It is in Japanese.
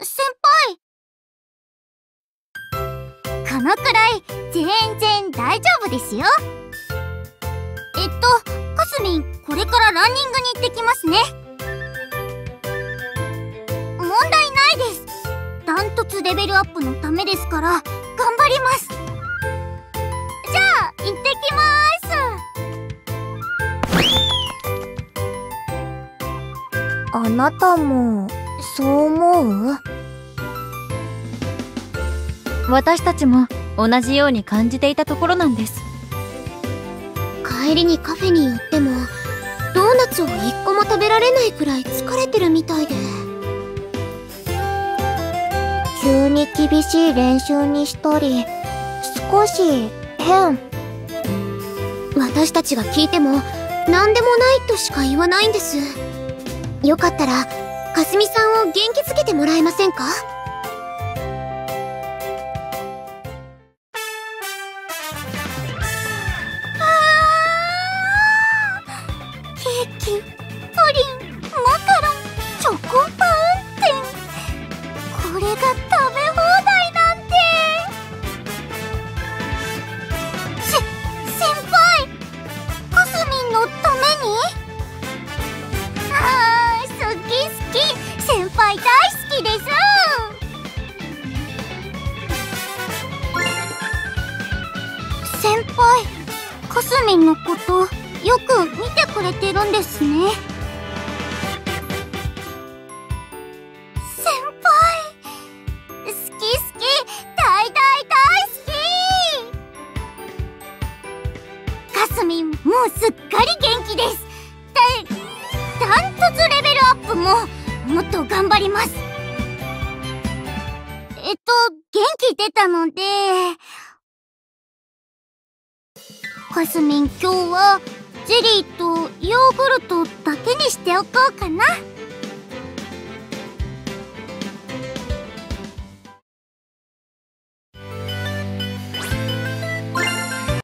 先輩。このくらい全然大丈夫ですよ。えっとかすみんこれからランニングに行ってきますね。問題ないです。ダントツレベルアップのためですから頑張ります。じゃあ行ってきます。あなたも。そう思う？私たちも同じように感じていたところなんです。帰りにカフェに寄ってもドーナツを1個も食べられないくらい疲れてるみたいで。急に厳しい練習にしたり少し変。私たちが聞いても何でもないとしか言わないんです。よかったらかすみさんを元気づけてもらえませんか？ケーキ。好きです。先輩かすみんのことよく見てくれてるんですね。先輩好き好き大大大好き。かすみんもうすっかり元気です。ダントツレベルアップももっと頑張ります。元気出たのでかすみん今日はゼリーとヨーグルトだけにしておこうかな。